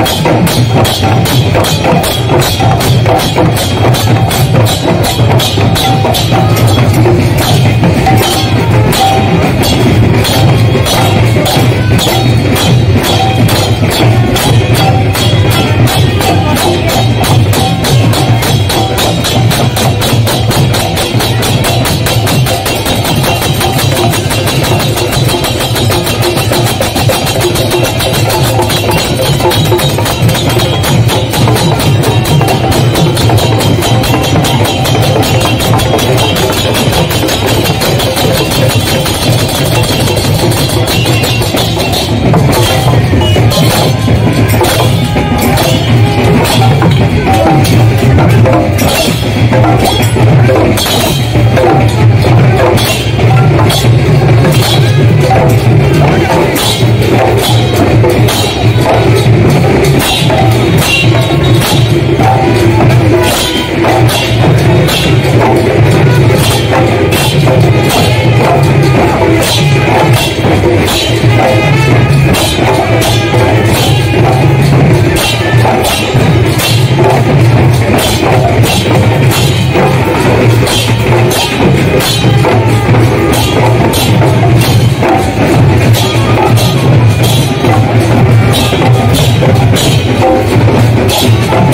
Thank you.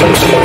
Thank